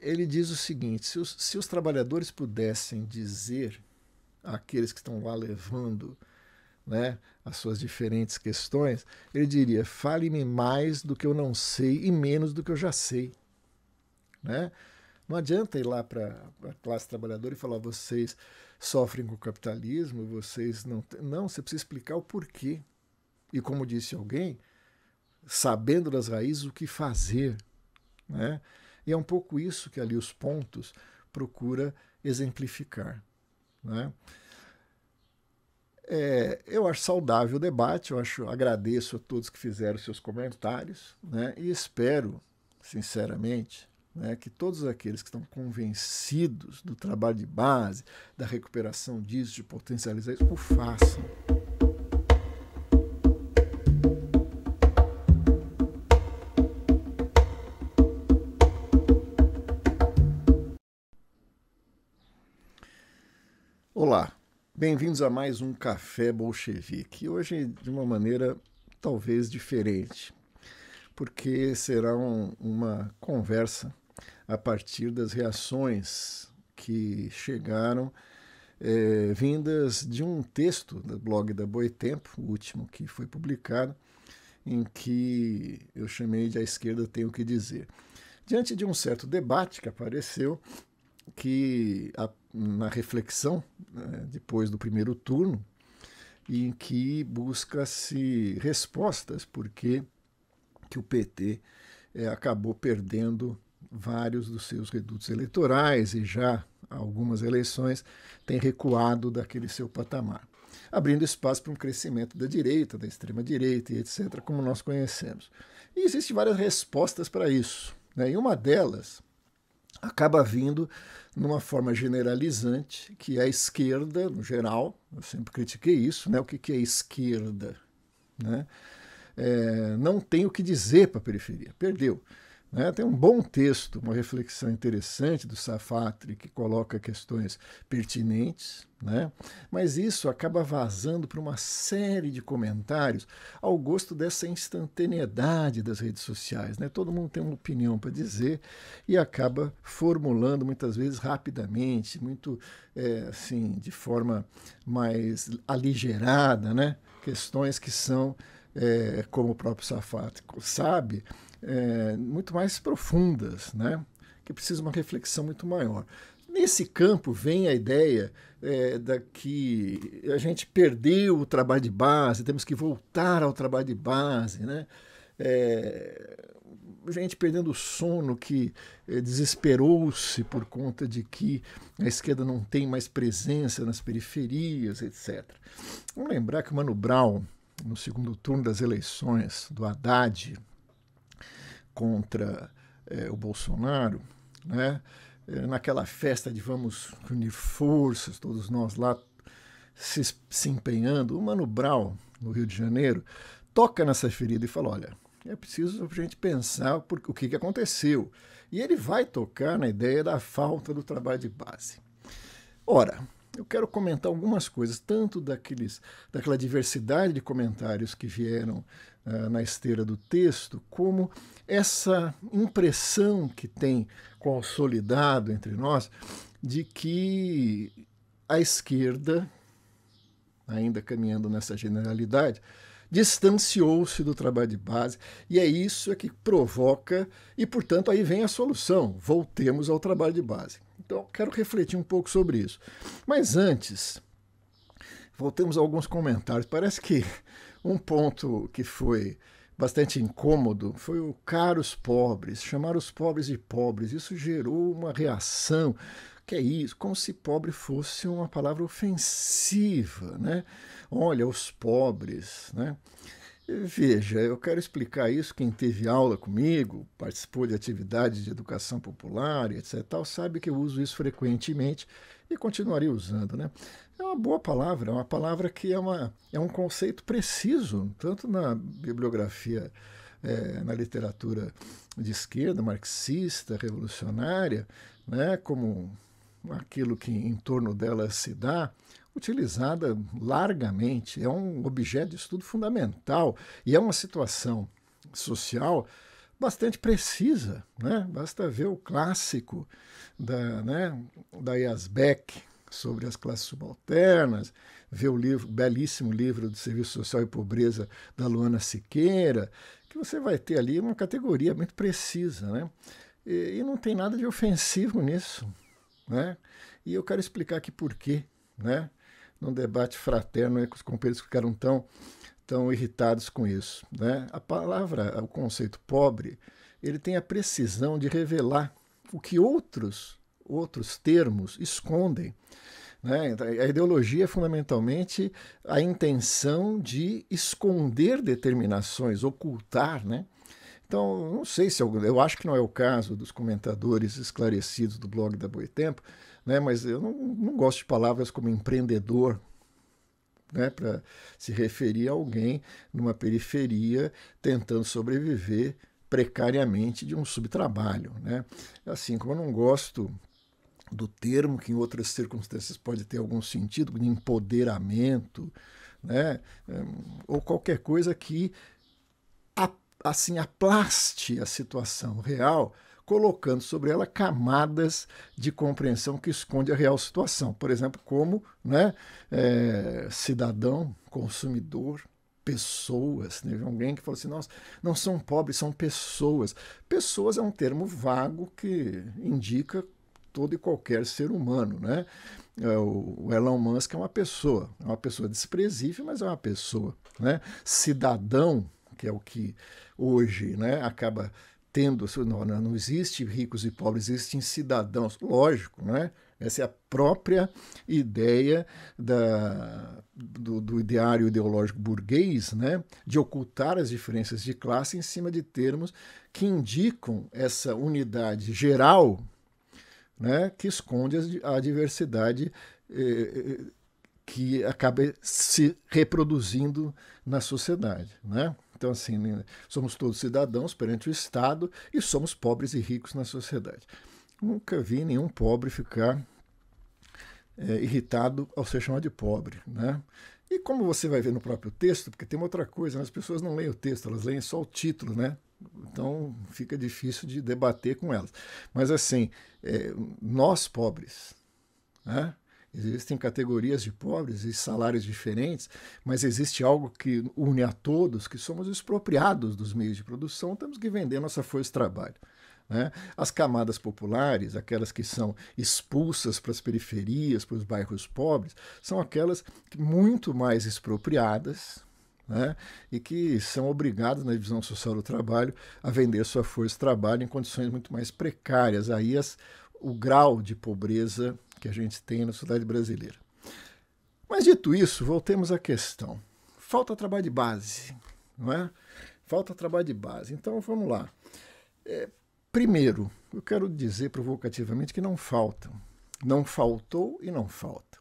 ele diz o seguinte: se os, se os trabalhadores pudessem dizer àqueles que estão lá levando né, as suas diferentes questões, ele diria: fale-me mais do que eu não sei e menos do que eu já sei. Né? Não adianta ir lá para a classe trabalhadora e falar: vocês sofrem com o capitalismo, vocês não. Não, você precisa explicar o porquê. E como disse alguém, sabendo das raízes o que fazer. Né? E é um pouco isso que ali os pontos procura exemplificar. Né? É, eu acho saudável o debate, eu acho, agradeço a todos que fizeram seus comentários, né, e espero, sinceramente, né, que todos aqueles que estão convencidos do trabalho de base, da recuperação disso, de potencializar isso, o façam. Bem-vindos a mais um Café Bolchevique. Hoje de uma maneira talvez diferente, porque será um, uma conversa a partir das reações que chegaram é, vindas de um texto do blog da Boitempo, o último que foi publicado, em que eu chamei de A Esquerda Tem o que Dizer. Diante de um certo debate que apareceu, que a na reflexão, né, depois do primeiro turno, em que busca-se respostas porque que o PT é, acabou perdendo vários dos seus redutos eleitorais e já algumas eleições tem recuado daquele seu patamar, abrindo espaço para um crescimento da direita, da extrema direita e etc, como nós conhecemos. E existem várias respostas para isso, né? E uma delas acaba vindo numa forma generalizante, que é a esquerda, no geral, eu sempre critiquei isso, né? o que, que é esquerda? Né? É, não tem o que dizer para a periferia, perdeu. Né? Tem um bom texto, uma reflexão interessante do Safatri, que coloca questões pertinentes, né? mas isso acaba vazando para uma série de comentários ao gosto dessa instantaneidade das redes sociais. Né? Todo mundo tem uma opinião para dizer e acaba formulando muitas vezes rapidamente, muito é, assim, de forma mais aligerada, né? questões que são, é, como o próprio Safatri sabe, é, muito mais profundas, né? que precisa uma reflexão muito maior. Nesse campo vem a ideia é, da que a gente perdeu o trabalho de base, temos que voltar ao trabalho de base, né? É, gente perdendo o sono que é, desesperou-se por conta de que a esquerda não tem mais presença nas periferias, etc. Vamos lembrar que o Mano Brown, no segundo turno das eleições do Haddad, contra é, o Bolsonaro, né? É, naquela festa de vamos unir forças, todos nós lá se, se empenhando, o Mano Brown, no Rio de Janeiro, toca nessa ferida e fala: olha, é preciso a gente pensar por, o que, que aconteceu. E ele vai tocar na ideia da falta do trabalho de base. Ora, eu quero comentar algumas coisas, tanto daqueles, daquela diversidade de comentários que vieram uh, na esteira do texto, como essa impressão que tem consolidado entre nós de que a esquerda, ainda caminhando nessa generalidade, distanciou-se do trabalho de base, e é isso é que provoca, e portanto aí vem a solução: voltemos ao trabalho de base. Então, quero refletir um pouco sobre isso. Mas antes, voltemos a alguns comentários. Parece que um ponto que foi bastante incômodo foi o caros pobres, chamar os pobres de pobres. Isso gerou uma reação. Que é isso? Como se pobre fosse uma palavra ofensiva, né? Olha, os pobres, né? Veja, eu quero explicar isso. Quem teve aula comigo, participou de atividades de educação popular, etc., tal, sabe que eu uso isso frequentemente e continuaria usando. Né? É uma boa palavra, é uma palavra que é, uma, é um conceito preciso, tanto na bibliografia, é, na literatura de esquerda, marxista, revolucionária, né, como aquilo que em torno dela se dá utilizada largamente, é um objeto de estudo fundamental e é uma situação social bastante precisa. Né? Basta ver o clássico da, né, da Yasbeck sobre as classes subalternas, ver o livro, belíssimo livro do Serviço Social e Pobreza da Luana Siqueira, que você vai ter ali uma categoria muito precisa. Né? E, e não tem nada de ofensivo nisso. Né? E eu quero explicar aqui por quê. Né? Num debate fraterno com os companheiros que ficaram tão tão irritados com isso. Né? A palavra, o conceito pobre, ele tem a precisão de revelar o que outros, outros termos escondem. Né? A ideologia é fundamentalmente a intenção de esconder determinações, ocultar. Né? Então, não sei se eu, eu acho que não é o caso dos comentadores esclarecidos do blog da Boitempo, né? mas eu não, não gosto de palavras como empreendedor, né, para se referir a alguém numa periferia tentando sobreviver precariamente de um subtrabalho. Né? Assim como eu não gosto do termo que em outras circunstâncias pode ter algum sentido, de empoderamento, né? ou qualquer coisa que assim aplaste a situação real colocando sobre ela camadas de compreensão que esconde a real situação. Por exemplo, como né, é, cidadão, consumidor, pessoas. Teve né? alguém que falou assim: nós não são pobres, são pessoas. Pessoas é um termo vago que indica todo e qualquer ser humano. Né? É, o Elon Musk é uma pessoa, é uma pessoa desprezível, mas é uma pessoa. Né? Cidadão, que é o que hoje né, acaba não, não existe ricos e pobres, existem cidadãos, lógico, né? Essa é a própria ideia da, do, do, ideário ideológico burguês, né? de ocultar as diferenças de classe em cima de termos que indicam essa unidade geral né? que esconde a diversidade eh, eh, que acaba se reproduzindo na sociedade. Né? Então, assim, né, somos todos cidadãos perante o Estado e somos pobres e ricos na sociedade. Nunca vi nenhum pobre ficar é, irritado ao ser chamado de pobre. Né? E como você vai ver no próprio texto, porque tem uma outra coisa, né? as pessoas não leem o texto, elas leem só o título, né? Então fica difícil de debater com elas. Mas assim, é, nós pobres, né? Existem categorias de pobres e salários diferentes, mas existe algo que une a todos, que somos expropriados dos meios de produção, temos que vender nossa força de trabalho. Né? As camadas populares, aquelas que são expulsas para as periferias, para os bairros pobres, são aquelas muito mais expropriadas, né? e que são obrigados na divisão social do trabalho a vender sua força de trabalho em condições muito mais precárias. Aí as, o grau de pobreza que a gente tem na sociedade brasileira. Mas dito isso, voltemos à questão. Falta trabalho de base, não é? Falta trabalho de base. Então vamos lá. É, primeiro, eu quero dizer provocativamente que não faltam. Não faltou e não falta.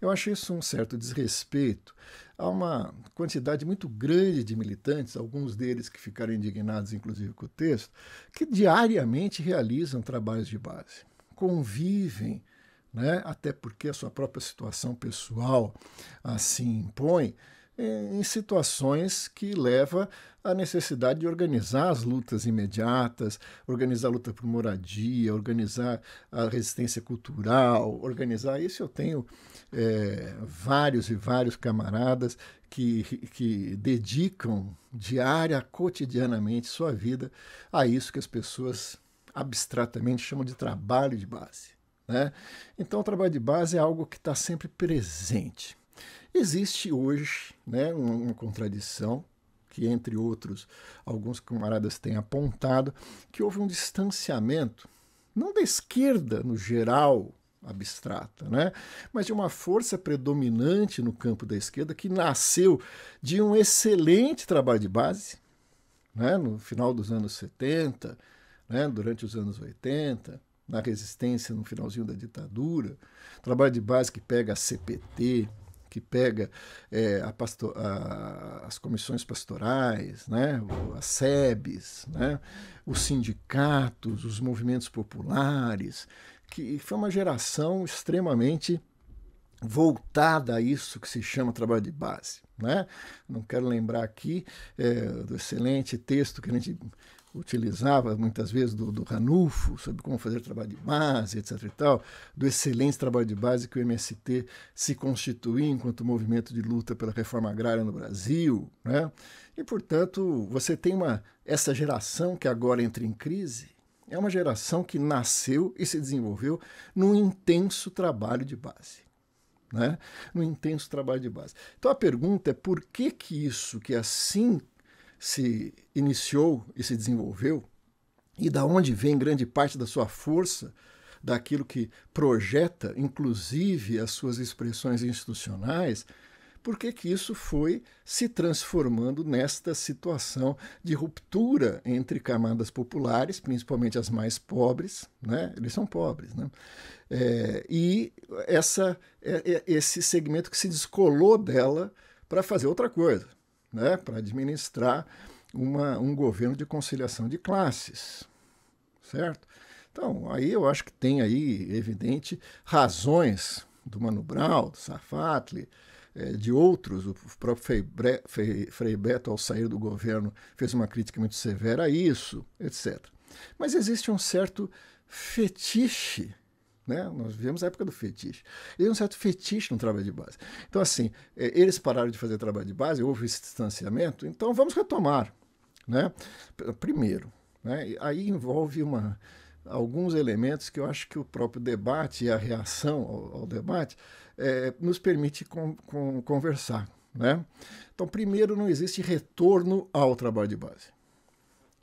Eu acho isso um certo desrespeito a uma quantidade muito grande de militantes, alguns deles que ficaram indignados, inclusive, com o texto, que diariamente realizam trabalhos de base, convivem né? até porque a sua própria situação pessoal assim impõe, em situações que leva à necessidade de organizar as lutas imediatas, organizar a luta por moradia, organizar a resistência cultural, organizar isso. Eu tenho é, vários e vários camaradas que, que dedicam diária, cotidianamente sua vida a isso que as pessoas abstratamente chamam de trabalho de base. Né? Então, o trabalho de base é algo que está sempre presente. Existe hoje né, uma, uma contradição que, entre outros, alguns camaradas têm apontado, que houve um distanciamento, não da esquerda no geral, abstrata, né? mas de uma força predominante no campo da esquerda que nasceu de um excelente trabalho de base né? no final dos anos 70, né? durante os anos 80, na resistência no finalzinho da ditadura, trabalho de base que pega a CPT, que pega é, a a, as comissões pastorais, né, as SEBs, né, os sindicatos, os movimentos populares, que foi uma geração extremamente voltada a isso que se chama trabalho de base. Né? Não quero lembrar aqui é, do excelente texto que a gente utilizava muitas vezes do, do Ranulfo, sobre como fazer trabalho de base, etc. e tal, do excelente trabalho de base que o MST se constituiu enquanto movimento de luta pela reforma agrária no Brasil. Né? E, portanto, você tem uma, essa geração que agora entra em crise, é uma geração que nasceu e se desenvolveu num intenso trabalho de base. Né? No intenso trabalho de base. Então a pergunta é por que que isso que assim se iniciou e se desenvolveu, e da onde vem grande parte da sua força, daquilo que projeta, inclusive, as suas expressões institucionais, por que isso foi se transformando nesta situação de ruptura entre camadas populares, principalmente as mais pobres, né? eles são pobres, né? É, e essa, é, é, esse segmento que se descolou dela para fazer outra coisa né, para administrar uma, um governo de conciliação de classes, certo? Então, aí eu acho que tem aí, evidente, razões do Mano Brown, do Safatli, é, de outros, o próprio Frei, Beto, ao sair do governo, fez uma crítica muito severa a isso, etc. Mas existe um certo fetiche né? Nós vivemos a época do fetiche. E um certo fetiche no trabalho de base. Então, assim, é, eles pararam de fazer trabalho de base, houve esse distanciamento, então vamos retomar. Né? Primeiro, né? aí envolve uma, alguns elementos que eu acho que o próprio debate e a reação ao, ao debate é, nos permite com, com, conversar. Né? Então, primeiro, não existe retorno ao trabalho de base.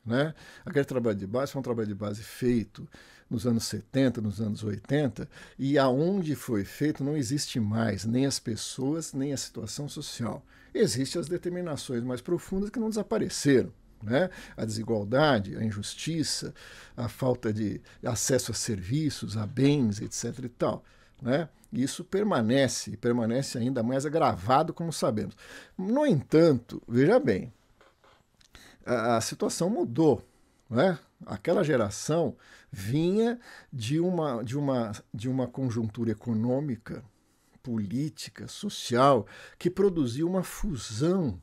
Né? Aquele trabalho de base foi um trabalho de base feito nos anos 70, nos anos 80, e aonde foi feito não existe mais nem as pessoas, nem a situação social. Existem as determinações mais profundas que não desapareceram. Né? A desigualdade, a injustiça, a falta de acesso a serviços, a bens, etc. e tal. Né? Isso permanece, permanece ainda mais agravado, como sabemos. No entanto, veja bem, a, a situação mudou. Né? Aquela geração vinha de uma, de uma, de uma conjuntura econômica, política, social, que produziu uma fusão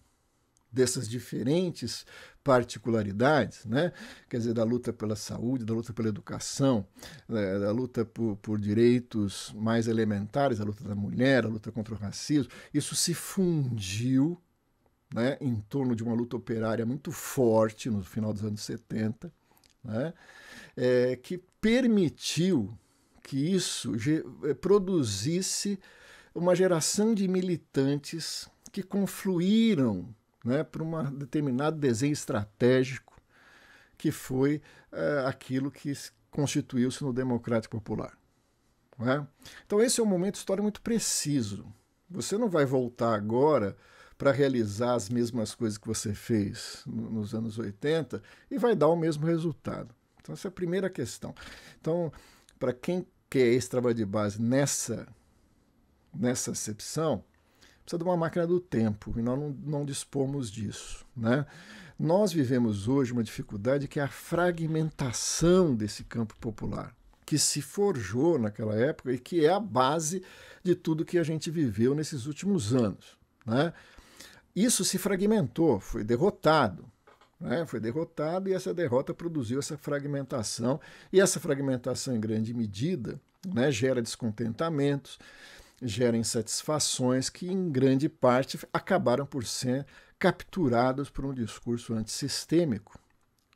dessas diferentes particularidades, né? quer dizer, da luta pela saúde, da luta pela educação, né? da luta por, por direitos mais elementares, a luta da mulher, a luta contra o racismo, isso se fundiu né, em torno de uma luta operária muito forte no final dos anos 70, né, é, que permitiu que isso é, produzisse uma geração de militantes que confluíram né, para um determinado desenho estratégico que foi é, aquilo que constituiu-se no Democrático Popular. É? Então, esse é um momento histórico muito preciso. Você não vai voltar agora para realizar as mesmas coisas que você fez nos anos 80 e vai dar o mesmo resultado. Então, essa é a primeira questão. Então, para quem quer esse trabalho de base nessa, nessa acepção, precisa de uma máquina do tempo e nós não, não dispomos disso. Né? Nós vivemos hoje uma dificuldade que é a fragmentação desse campo popular, que se forjou naquela época e que é a base de tudo que a gente viveu nesses últimos anos. Né? Isso se fragmentou, foi derrotado. Né? Foi derrotado e essa derrota produziu essa fragmentação. E essa fragmentação, em grande medida, né, gera descontentamentos, gera insatisfações que, em grande parte, acabaram por ser capturados por um discurso antissistêmico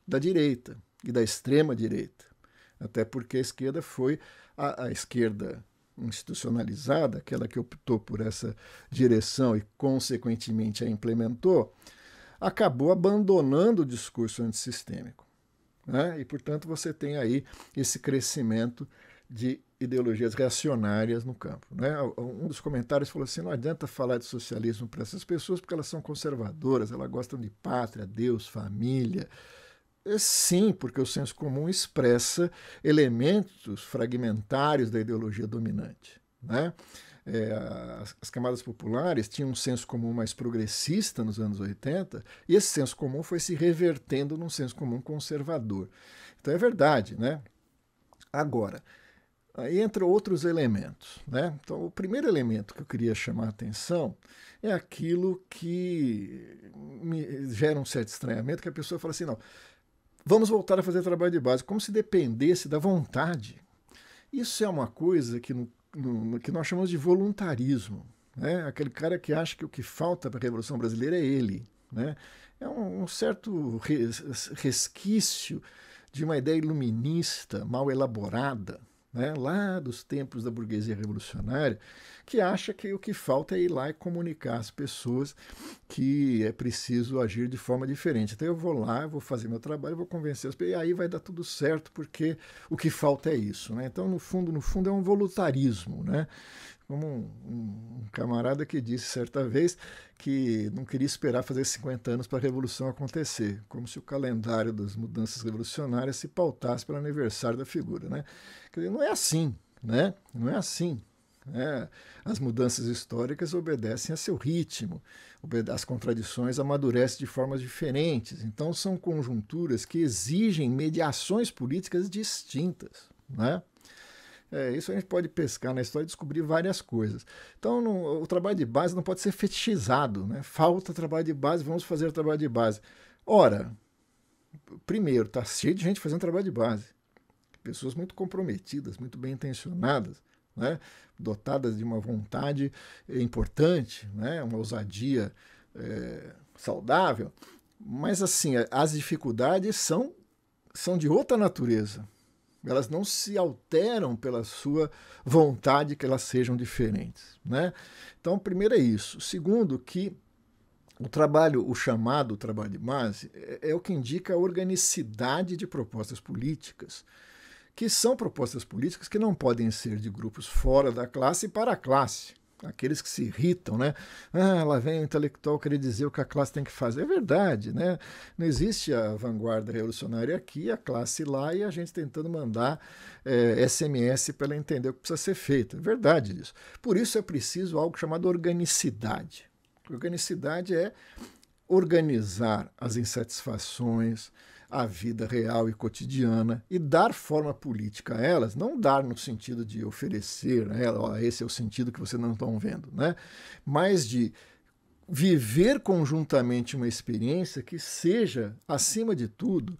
da direita e da extrema direita. Até porque a esquerda foi a, a esquerda institucionalizada, aquela que optou por essa direção e, consequentemente, a implementou, acabou abandonando o discurso antissistêmico. Né? E, portanto, você tem aí esse crescimento de ideologias reacionárias no campo. Né? Um dos comentários falou assim: não adianta falar de socialismo para essas pessoas porque elas são conservadoras, elas gostam de pátria, Deus, família. É, sim, porque o senso comum expressa elementos fragmentários da ideologia dominante. Né? É, as, as, camadas populares tinham um senso comum mais progressista nos anos 80 e esse senso comum foi se revertendo num senso comum conservador. Então é verdade, né? Agora, aí entra outros elementos, né? Então o primeiro elemento que eu queria chamar a atenção é aquilo que me gera um certo estranhamento, que a pessoa fala assim, não, vamos voltar a fazer trabalho de base, como se dependesse da vontade. Isso é uma coisa que, no, no, que nós chamamos de voluntarismo. Né? Aquele cara que acha que o que falta para a Revolução Brasileira é ele. Né? É um, um certo res, resquício de uma ideia iluminista mal elaborada, né, lá dos tempos da burguesia revolucionária, que acha que o que falta é ir lá e comunicar às pessoas que é preciso agir de forma diferente. Então eu vou lá, vou fazer meu trabalho, vou convencer as pessoas, e aí vai dar tudo certo, porque o que falta é isso. Né? Então, no fundo, no fundo, é um voluntarismo. Né? Como um, um, camarada que disse certa vez que não queria esperar fazer 50 anos para a Revolução acontecer, como se o calendário das mudanças revolucionárias se pautasse pelo aniversário da figura. Né? Quer dizer, não é assim, né? não é assim. Né? As mudanças históricas obedecem a seu ritmo, as contradições amadurecem de formas diferentes, então são conjunturas que exigem mediações políticas distintas. Né? É, isso a gente pode pescar na história e descobrir várias coisas. Então, no, o trabalho de base não pode ser fetichizado. Né? Falta trabalho de base, vamos fazer trabalho de base. Ora, primeiro, está cheio de gente fazendo trabalho de base. Pessoas muito comprometidas, muito bem intencionadas, né? dotadas de uma vontade importante, né? uma ousadia é, saudável. Mas, assim, as dificuldades são, são de outra natureza. Elas não se alteram pela sua vontade que elas sejam diferentes. Né? Então, primeiro é isso. Segundo, que o trabalho, o chamado trabalho de base, é, é o que indica a organicidade de propostas políticas, que são propostas políticas que não podem ser de grupos fora da classe para a classe aqueles que se irritam, né? Ah, lá vem o intelectual querer dizer o que a classe tem que fazer. É verdade, né? Não existe a vanguarda revolucionária aqui, a classe lá e a gente tentando mandar é, SMS para ela entender o que precisa ser feito. É verdade isso. Por isso é preciso algo chamado organicidade. Organicidade é organizar as insatisfações, a vida real e cotidiana e dar forma política a elas, não dar no sentido de oferecer a ela, ó, esse é o sentido que vocês não estão vendo, né? mas de viver conjuntamente uma experiência que seja, acima de tudo,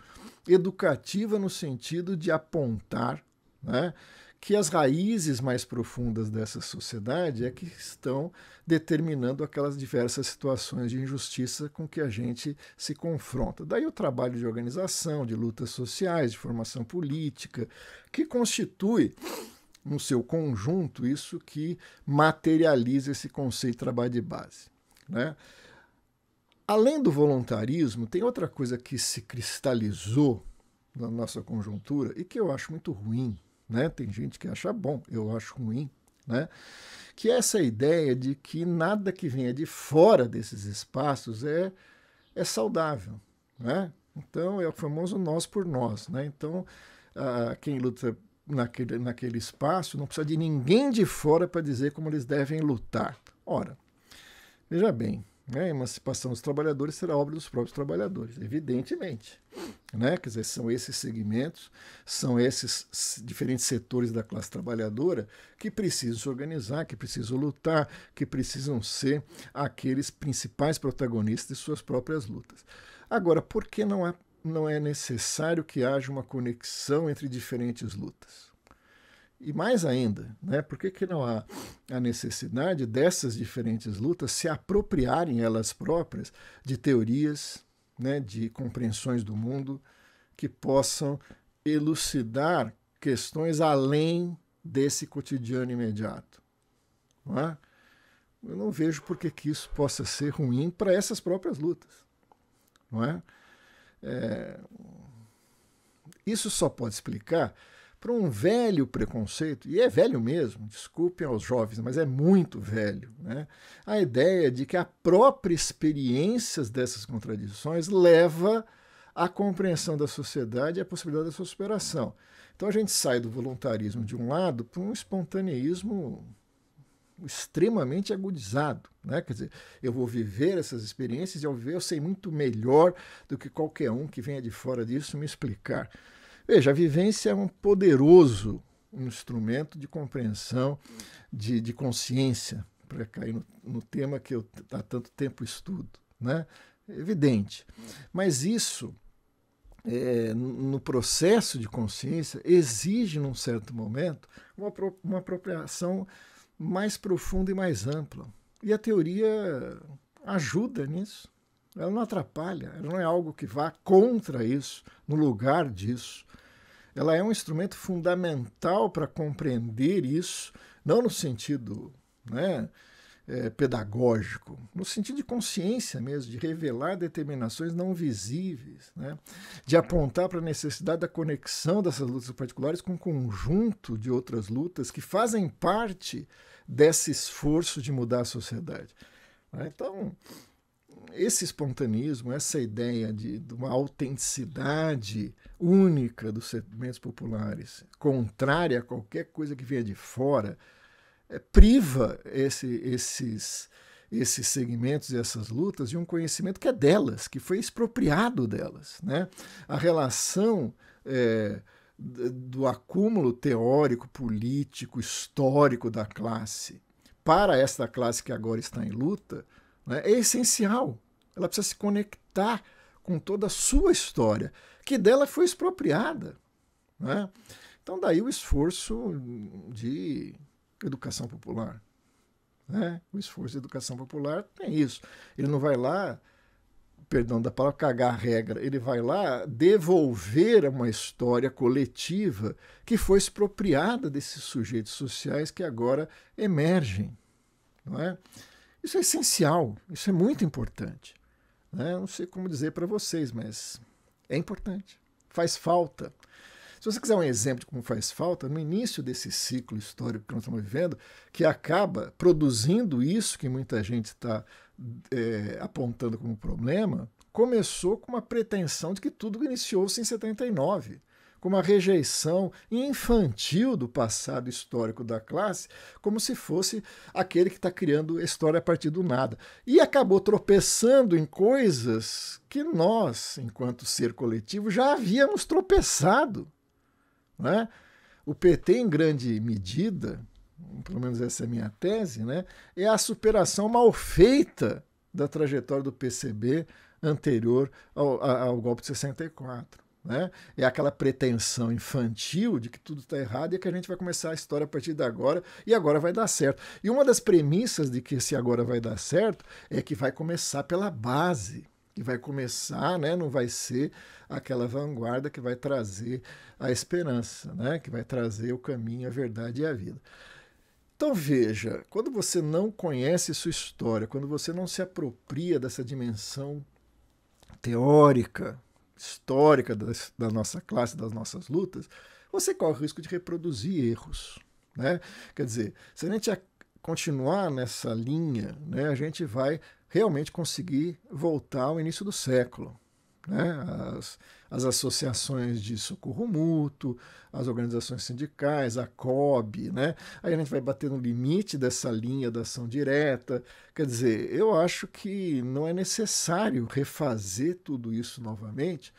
educativa no sentido de apontar né, que as raízes mais profundas dessa sociedade é que estão determinando aquelas diversas situações de injustiça com que a gente se confronta. Daí o trabalho de organização, de lutas sociais, de formação política, que constitui no seu conjunto isso que materializa esse conceito de trabalho de base. Né? Além do voluntarismo, tem outra coisa que se cristalizou na nossa conjuntura e que eu acho muito ruim né? Tem gente que acha bom, eu acho ruim, né? Que é essa ideia de que nada que venha de fora desses espaços é, é saudável, né? Então é o famoso nós por nós, né? Então quem luta naquele, naquele espaço não precisa de ninguém de fora para dizer como eles devem lutar. Ora, veja bem, né? A emancipação dos trabalhadores será obra dos próprios trabalhadores, evidentemente. Né? Quer dizer, são esses segmentos, são esses diferentes setores da classe trabalhadora que precisam se organizar, que precisam lutar, que precisam ser aqueles principais protagonistas de suas próprias lutas. Agora, por que não, há, não é necessário que haja uma conexão entre diferentes lutas? E mais ainda, né, por que, que não há a necessidade dessas diferentes lutas se apropriarem elas próprias de teorias, né, de compreensões do mundo que possam elucidar questões além desse cotidiano imediato? Não é? Eu não vejo por que, que isso possa ser ruim para essas próprias lutas. Não é? é? Isso só pode explicar para um velho preconceito, e é velho mesmo, desculpem aos jovens, mas é muito velho, né? a ideia de que a própria experiência dessas contradições leva à compreensão da sociedade e à possibilidade da sua superação. Então a gente sai do voluntarismo de um lado para um espontaneísmo extremamente agudizado. Né? Quer dizer, eu vou viver essas experiências e ao viver eu sei muito melhor do que qualquer um que venha de fora disso me explicar. Veja, a vivência é um poderoso instrumento de compreensão, de, de consciência, para cair no, no, tema que eu há tanto tempo estudo. Né? Evidente. Mas isso é, no processo de consciência, exige, num certo momento, uma, uma apropriação mais profunda e mais ampla. E a teoria ajuda nisso. Ela não atrapalha, ela não é algo que vá contra isso, no lugar disso. Ela é um instrumento fundamental para compreender isso, não no sentido né, é, pedagógico, no sentido de consciência mesmo, de revelar determinações não visíveis, né, de apontar para a necessidade da conexão dessas lutas particulares com um conjunto de outras lutas que fazem parte desse esforço de mudar a sociedade. Né. Então, esse espontaneismo, essa ideia de, de, uma autenticidade única dos sentimentos populares, contrária a qualquer coisa que venha de fora, é, priva esse, esses, esses segmentos e essas lutas de um conhecimento que é delas, que foi expropriado delas. Né? A relação é, do acúmulo teórico, político, histórico da classe para esta classe que agora está em luta né, é essencial. Ela precisa se conectar com toda a sua história, que dela foi expropriada. Né? Então, daí o esforço de educação popular. Né? O esforço de educação popular tem isso. Ele não vai lá, perdão da palavra, cagar a regra, ele vai lá devolver uma história coletiva que foi expropriada desses sujeitos sociais que agora emergem. Não é? Isso é essencial, isso é muito importante. Né? Não sei como dizer para vocês, mas é importante. Faz falta. Se você quiser um exemplo de como faz falta, no início desse ciclo histórico que nós estamos vivendo, que acaba produzindo isso que muita gente está é, apontando como problema, começou com uma pretensão de que tudo iniciou-se em 79 com uma rejeição infantil do passado histórico da classe, como se fosse aquele que está criando história a partir do nada. E acabou tropeçando em coisas que nós, enquanto ser coletivo, já havíamos tropeçado. Né? O PT, em grande medida, pelo menos essa é a minha tese, né, é a superação mal feita da trajetória do PCB anterior ao, ao golpe de 64. Né? É aquela pretensão infantil de que tudo está errado e que a gente vai começar a história a partir de agora e agora vai dar certo. E uma das premissas de que esse agora vai dar certo é que vai começar pela base. Que vai começar, né? não vai ser aquela vanguarda que vai trazer a esperança, né? que vai trazer o caminho, a verdade e a vida. Então veja, quando você não conhece sua história, quando você não se apropria dessa dimensão teórica, histórica das, da nossa classe, das nossas lutas, você corre o risco de reproduzir erros. Né? Quer dizer, se a gente continuar nessa linha, né, a gente vai realmente conseguir voltar ao início do século. Né? As, as associações de socorro mútuo, as organizações sindicais, a COB, né? aí a gente vai bater no limite dessa linha da ação direta. Quer dizer, eu acho que não é necessário refazer tudo isso novamente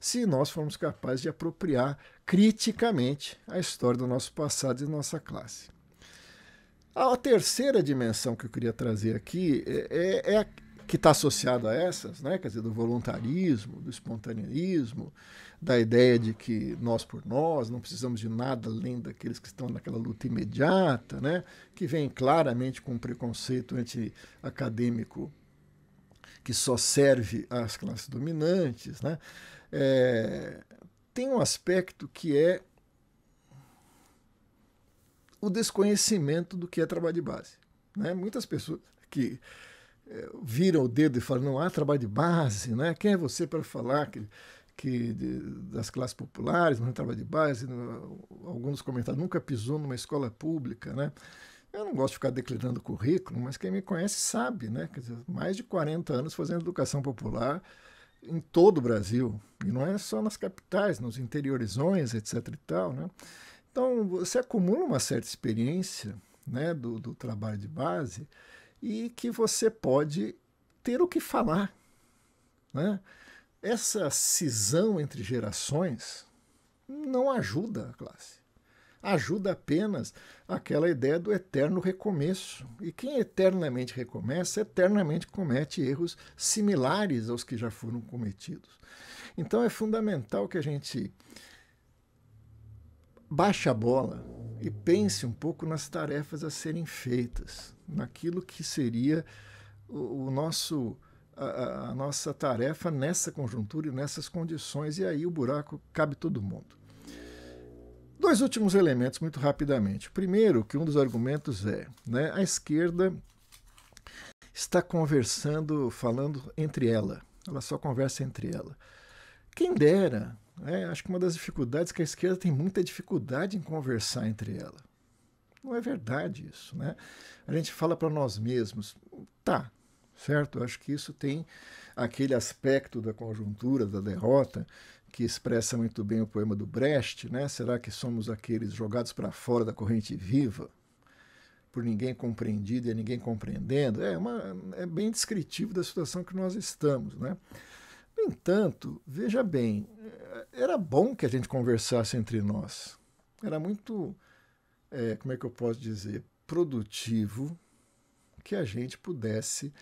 se nós formos capazes de apropriar criticamente a história do nosso passado e nossa classe. A terceira dimensão que eu queria trazer aqui é, é, é que está associado a essas, né? quer dizer, do voluntarismo, do espontaneismo, da ideia de que nós por nós não precisamos de nada além daqueles que estão naquela luta imediata, né? que vem claramente com um preconceito anti-acadêmico que só serve às classes dominantes. Né? É, tem um aspecto que é o desconhecimento do que é trabalho de base. Né? Muitas pessoas que viram o dedo e falam, não há trabalho de base, né? quem é você para falar que, que de, das classes populares, não há trabalho de base? Alguns comentários, nunca pisou numa escola pública, né? Eu não gosto de ficar declinando currículo, mas quem me conhece sabe, né? Quer dizer, mais de 40 anos fazendo educação popular em todo o Brasil, e não é só nas capitais, nos interiorizões, etc e tal, né? Então, você acumula uma certa experiência né, do, do trabalho de base, e que você pode ter o que falar. Né? Essa cisão entre gerações não ajuda a classe. Ajuda apenas aquela ideia do eterno recomeço. E quem eternamente recomeça, eternamente comete erros similares aos que já foram cometidos. Então é fundamental que a gente baixe a bola e pense um pouco nas tarefas a serem feitas, naquilo que seria o, o nosso a, a, nossa tarefa nessa conjuntura e nessas condições, e aí o buraco cabe todo mundo. Dois últimos elementos, muito rapidamente. Primeiro, que um dos argumentos é né, a esquerda está conversando, falando entre ela. Ela só conversa entre ela. Quem dera, né, acho que uma das dificuldades é que a esquerda tem muita dificuldade em conversar entre ela. Não é verdade isso, né? A gente fala para nós mesmos, tá, certo? Acho que isso tem aquele aspecto da conjuntura, da derrota, que expressa muito bem o poema do Brecht, né? Será que somos aqueles jogados para fora da corrente viva, por ninguém compreendido e ninguém compreendendo? É, uma, é bem descritivo da situação que nós estamos, né? Entanto, veja bem, era bom que a gente conversasse entre nós. Era muito, é, como é que eu posso dizer, produtivo que a gente pudesse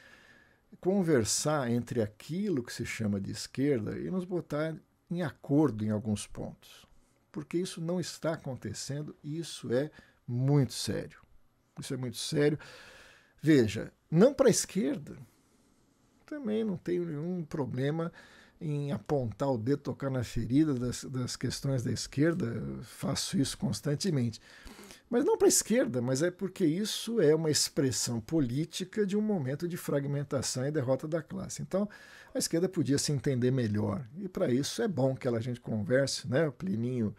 conversar entre aquilo que se chama de esquerda e nos botar em acordo em alguns pontos. Porque isso não está acontecendo e isso é muito sério. Isso é muito sério. Veja, não para a esquerda. Também não tenho nenhum problema em apontar o dedo, tocar na ferida das, das questões da esquerda. Faço isso constantemente. Mas não para a esquerda, mas é porque isso é uma expressão política de um momento de fragmentação e derrota da classe. Então, a esquerda podia se entender melhor. E para isso é bom que a gente converse, né? O Plininho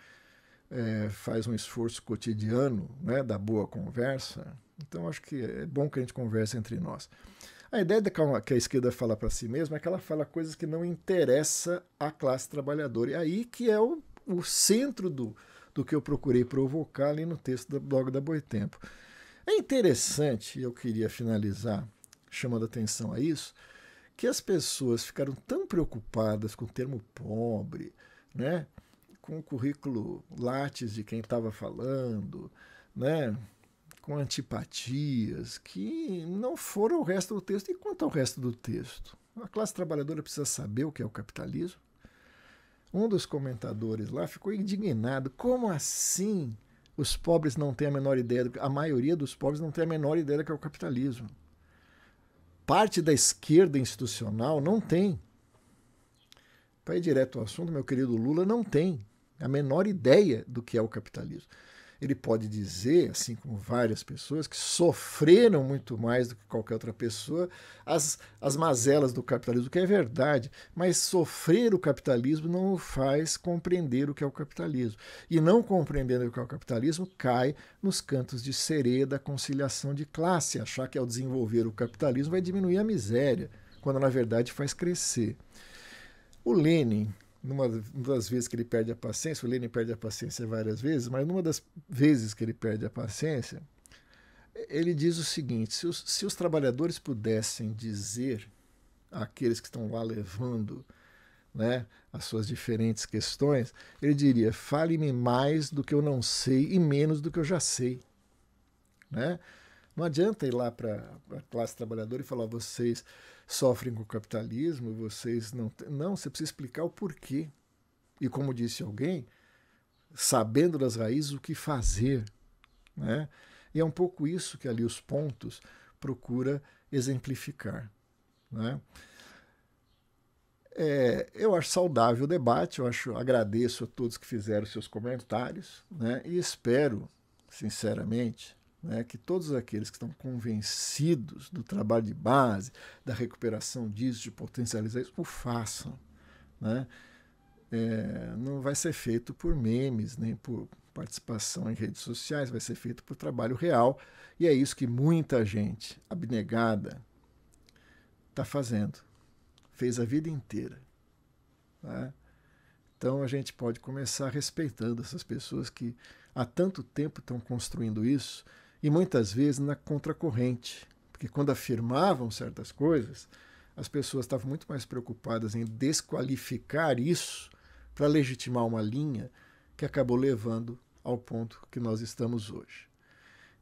é, faz um esforço cotidiano né, da boa conversa. Então, acho que é bom que a gente converse entre nós. A ideia de que a esquerda fala para si mesma é que ela fala coisas que não interessam à classe trabalhadora. E aí que é o, o centro do, do que eu procurei provocar ali no texto do blog da Boitempo. É interessante, eu queria finalizar chamando atenção a isso, que as pessoas ficaram tão preocupadas com o termo pobre, né? com o currículo látis de quem estava falando, né? Com antipatias, que não foram o resto do texto. E quanto ao resto do texto? A classe trabalhadora precisa saber o que é o capitalismo? Um dos comentadores lá ficou indignado. Como assim os pobres não têm a menor ideia? Do, a maioria dos pobres não tem a menor ideia do que é o capitalismo. Parte da esquerda institucional não tem. Para ir direto ao assunto, meu querido Lula não tem a menor ideia do que é o capitalismo ele pode dizer, assim como várias pessoas, que sofreram muito mais do que qualquer outra pessoa as, as mazelas do capitalismo, que é verdade, mas sofrer o capitalismo não o faz compreender o que é o capitalismo. E não compreendendo o que é o capitalismo, cai nos cantos de sereia da conciliação de classe, achar que ao desenvolver o capitalismo vai diminuir a miséria, quando na verdade faz crescer. O Lenin, numa das vezes que ele perde a paciência, o Lenin perde a paciência várias vezes, mas numa das vezes que ele perde a paciência, ele diz o seguinte: se os, se os trabalhadores pudessem dizer àqueles que estão lá levando né, as suas diferentes questões, ele diria: fale-me mais do que eu não sei e menos do que eu já sei. Né? Não adianta ir lá para a classe trabalhadora e falar: vocês sofrem com o capitalismo, vocês não. Não, você precisa explicar o porquê. E como disse alguém, sabendo das raízes o que fazer. Né? E é um pouco isso que ali os pontos procura exemplificar. Né? É, eu acho saudável o debate, eu acho, agradeço a todos que fizeram seus comentários né? e espero, sinceramente, né, que todos aqueles que estão convencidos do trabalho de base, da recuperação disso, de potencializar isso, o façam. Né? É, não vai ser feito por memes, nem por participação em redes sociais, vai ser feito por trabalho real. E é isso que muita gente abnegada está fazendo. Fez a vida inteira. Né? Então a gente pode começar respeitando essas pessoas que há tanto tempo estão construindo isso e muitas vezes na contracorrente, porque quando afirmavam certas coisas, as pessoas estavam muito mais preocupadas em desqualificar isso para legitimar uma linha que acabou levando ao ponto que nós estamos hoje.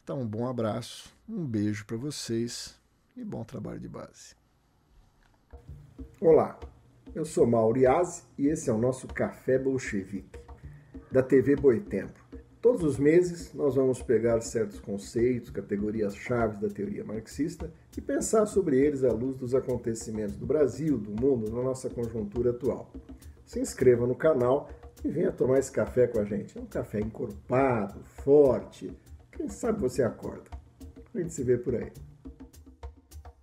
Então, um bom abraço, um beijo para vocês e bom trabalho de base. Olá, Eu sou Mauro Iazzi e esse é o nosso Café Bolchevique, da TV Boitempo. Todos os meses nós vamos pegar certos conceitos, categorias-chave da teoria marxista e pensar sobre eles à luz dos acontecimentos do Brasil, do mundo, na nossa conjuntura atual. Se inscreva no canal e venha tomar esse café com a gente. É um café encorpado, forte. Quem sabe você acorda. A gente se vê por aí.